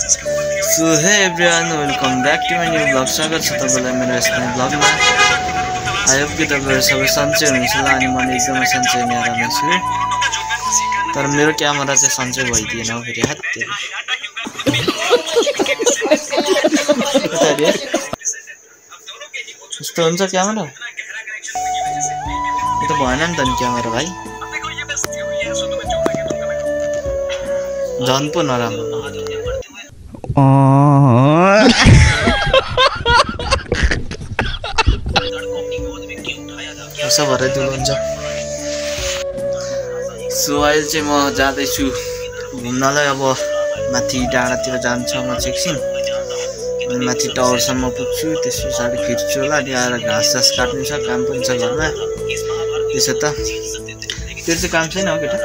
So hey everyone welcome back to my vlog स्वागत छ तपाईँलाई मेरो यस नयाँ ब्लगमा होप कि तपाईँहरू सबै सन्चै हुनुहुन्छ होला अनि म एकदमै सन्चै नै आरामै छु तर मेरो क्यामेरा चाहिँ सन्चै भइदिएन फेरि हात यस्तो हुन्छ क्यामेरा यो त भएन नि त नि क्यामेरा भाइ झन् पो नराम्रो दुलो हुन्छ। सो अहिले चाहिँ म जाँदैछु घुम्नलाई। अब माथि डाँडातिर जान्छ म एकछिन अनि माथि टावरसम्म पुग्छु। त्यस पछाडि फिर्छु होला। अनि आएर घाँस सास काट्नु छ काम पनि छ घरमा। त्यसो त। त्यो चाहिँ काम छैन हो केटा?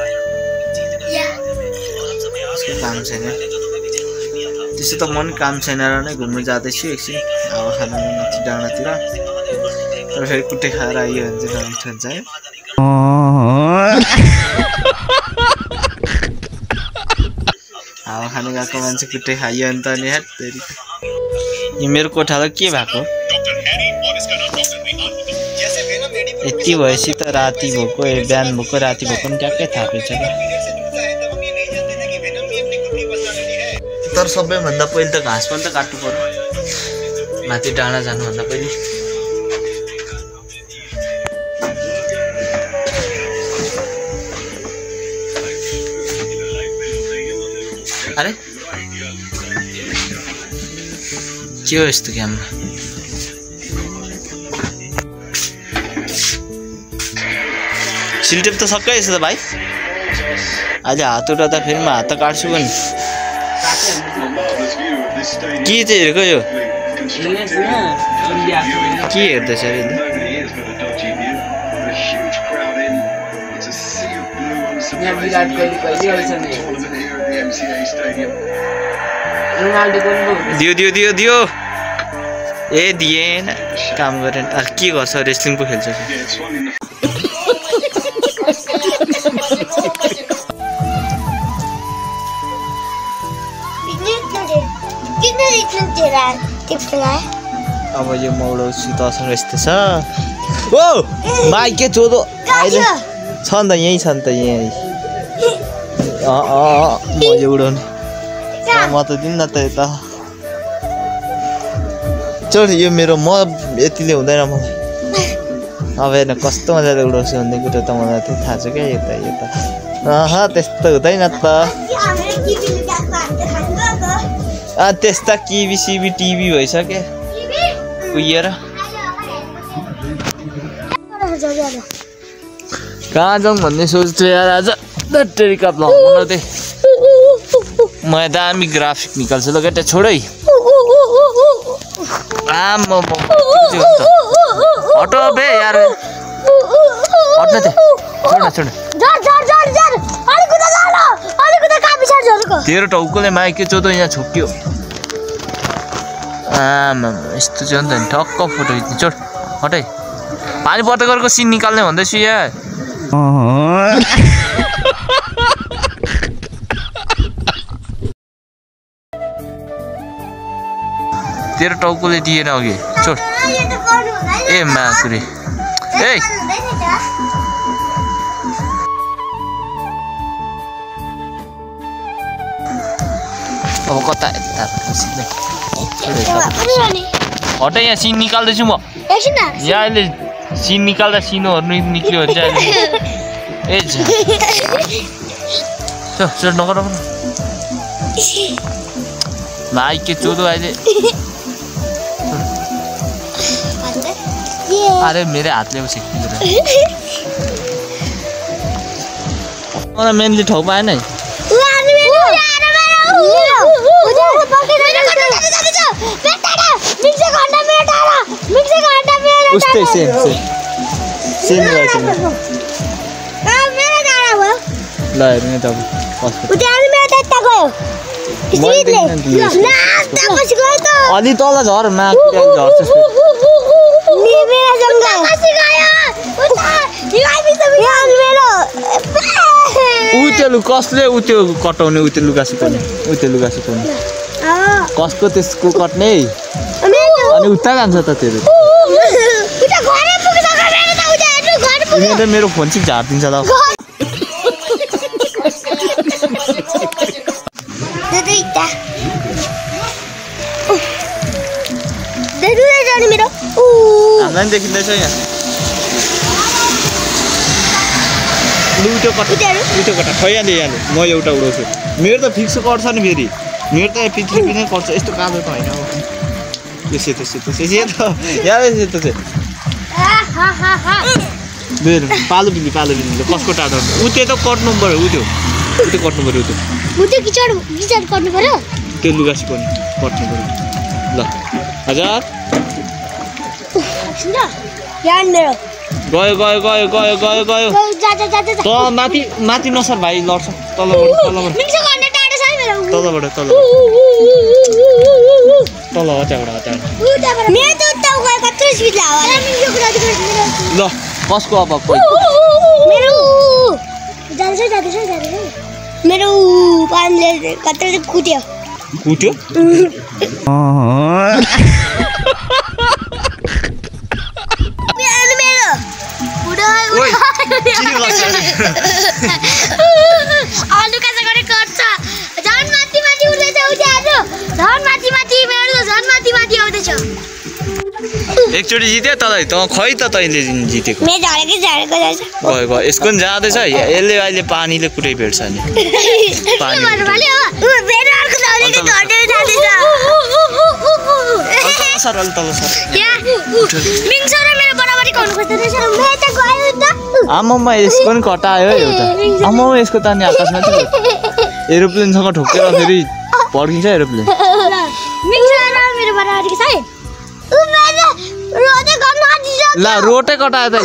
काम छैन। त्यसो त म पनि काम छैन र नै घुम्नु जाँदैछु एकछिन। हावा खानु माथि डाँडातिर। तर फेरि कुट्टै खाएर आइयो भने चाहिँ डर हुन्छ है हावा खानु गएको मान्छे कुट्टै खाइयो भने त अनि फेरि। यो मेरो कोठालाई के भएको? यति भएपछि त राति भएको बिहान भएको राति भएको पनि ट्याक्कै थापेछ तर सबैभन्दा पहिले त घाँस पनि त काट्नु पऱ्यो माथि डाँडा जानुभन्दा पहिले। अरे? के हो यस्तो क्यामरा सिलटेप त सबै रहेछ त भाइ। अहिले हात उठाउँदा फेरि म हात त काट्छु पनि। के चाहिँ हेरेको यो के हेर्दैछ दियो दियो दियो दियो। ए दिएन। काम गरेन। के गर्छ? रेस्लिङ पो खेल्छ। अब यो मौडौसी दसौँ यस्तो छ। ओ भाइ के चोदो अहिले छ नि त यहीँ छ नि त यहीँ अँ अँ म यो उडाउने। म त दिन्न त यता। चल यो मेरो म यतिले हुँदैन मलाई। अब हेर्न कस्तो मजाले उडाउँछु भन्ने कुरो त मलाई थाहा छ क्या यता यता। अह त्यस्तो हुँदैन त। त्यस्ता किबी सिबी टिभी भइसक्यो कुहिएर कहाँ जाउँ भन्ने सोच्छु यार आज टेरिका ब्लग बनाउँदै म यहाँ दामी ग्राफिक निकाल्छु ल केटा छोड है आम्म हटो बे यार हट्न त्यहाँ छोड छोड तेरो टाउकोले माइके चोदो यहाँ छोक्यो आमा यस्तो हो नि त ठक्क फोटो खिच्ने चोट हटै पानी पटकरको सिन निकाल्ने भन्दैछु यहाँ तेरो टाउकोले दिएन अघि छोड ए माकुरे ए अब कता। हट यहाँ सिन निकाल्दैछु म। यहाँ अहिले सिन निकाल्दा सिनोहरू निक्ल्यो भने चाहिँ ए चल नगर। भाइ के चोदो अहिले। अरे मेरो हातले पो सेकिँदो मलाई मेनली ठाउँ पाएन है। उस्तै सेम सेम सेम रहेछ। ल हेर्नु नि तपाईँ। अलि तल झर माथि झर्छ ऊ त्यो लु कसले ऊ त्यो कटाउने ऊ त्यो लुगा सुकाउने ऊ त्यो लुगा सुकाउने कसको त्यसको कट्ने अनि उता जान्छ त तेरो उता घरै पुगिसक्यो मेरो त उता तिमीले मेरो फोन चाहिँ झारिदिन्छ ऊ हामीलाई पनि देखिँदैछ यहाँ लु उठ्यो कट? उठ्यो कटा खै यहाँले म एउटा उडाउँछु मेरो त फिक्स कट्छ नि फेरि मेरो त पिछले पनि कट्छ यस्तो कालो त होइन अब यो सेतो सेतो से- सेतो यहाँ सेतो चाहिँ हा हा हा मेरो पालो बिल्ली पालो बिल्ली कसको टाढो? उ त्यो त कट्नु पऱ्यो उ त्यो। उ त्यो कट्नु पऱ्यो उ त्यो। त्यो किचड किचड गर्नु पर्यो त्यो लुगा सिकाउनु कट्नु पऱ्यो ल हजुर। गयो गयो गयो गयो गयो गयो। त माथि माथि नसर भाइ लड्छ। तलबाट तलबाट। है तलबाट तल ऊ, ऊ, ऊ, ऊ, ऊ, ऊ, ऊ, ऊ। तल कुरा मेरो ल। कसको अब मेरो पानीले कत्रो कुट्यो। कुट्यो? आलु गरे एकचोटि जित्यो तँलाई त खै त तैँले जितेको? गयो गयो यसको पनि जाँदैछ यसले अहिले पानीले कुटै भेट्छ नि। आमामा यसको पनि कटायो है एउटा। आमा यसको त अनि आकाशमा एरोप्लेनसँग ठोकेर फेरि पड्किन्छ एरोप्लेन। ला रोटै कटायो त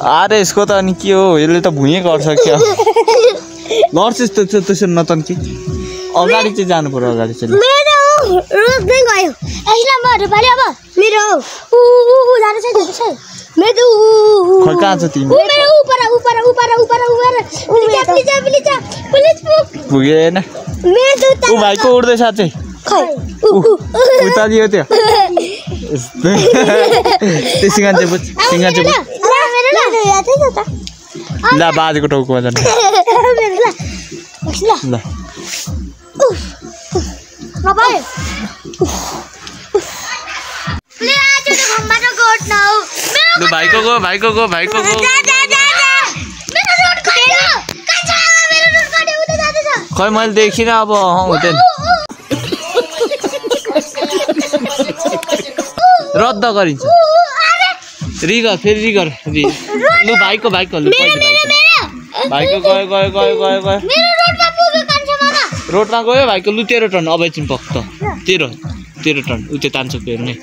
अरे यसको त अनि के हो यसले त भुइँ गर्छ क्या लड्छ यस्तो त्यो त्यसरी नतन कि। अगाडि चाहिँ जानु पर्यो अगाडि चाहिँ रोक्दै गयो यसलाई अब मेरो ऊ ऊ खै कहाँ छ तिमी उपर उपर उपर उपर उपर पुगेन भाई को उड्दै साथै. उतालियो त्यो को सिँगान्छे बुझ सिँगान्छे बुझ ल. बाजेको टाउकोमा गो भाइको गो भाइको गो. खै मैले देखिनँ अब हुँदैन रद्द गरिन्छ रिगर फेरि रिगर रि लु भाइको भाइको लु मेरो पहिले मेरो भाइको गयो गयो गयो गयो गयो मेरो रोडमा गयो भाइको लु तेह्र टन अब एकछिन पक्क तेह्र तेह्र टन उ त्यो तान्छ हेर्ने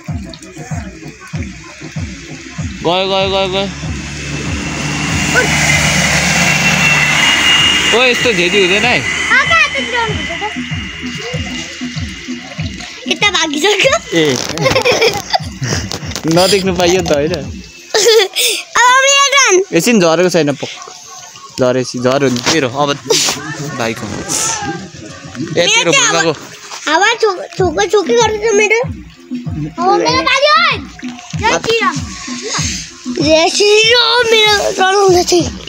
गयो गयो गयो गयो ओ यस्तो झेली हुँदैन है यता भागिसक्यो ए नदेख्नु पाइयो नि त होइन एकछिन झरेको छैन पक्क झरेपछि झऱ्यो नि तेरो अब भाइको ए तेरो भुइँमाको हावा छोक छोको छोकी गर्दैछ मेरो अब मेरो बाली